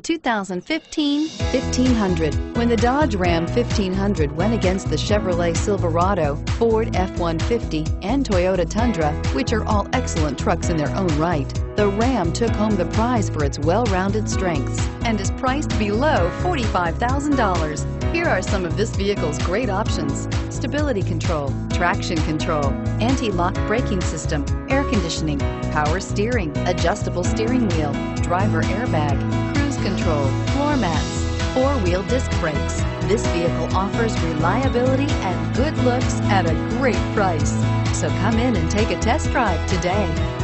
2015 1500. When the Dodge Ram 1500 went against the Chevrolet Silverado, Ford F-150, and Toyota Tundra, which are all excellent trucks in their own right, the Ram took home the prize for its well-rounded strengths and is priced below $45,000. Here are some of this vehicle's great options. Stability control, traction control, anti-lock braking system, air conditioning, power steering, adjustable steering wheel, driver airbag, control, floor mats, four-wheel disc brakes. This vehicle offers reliability and good looks at a great price. So come in and take a test drive today.